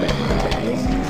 Bye.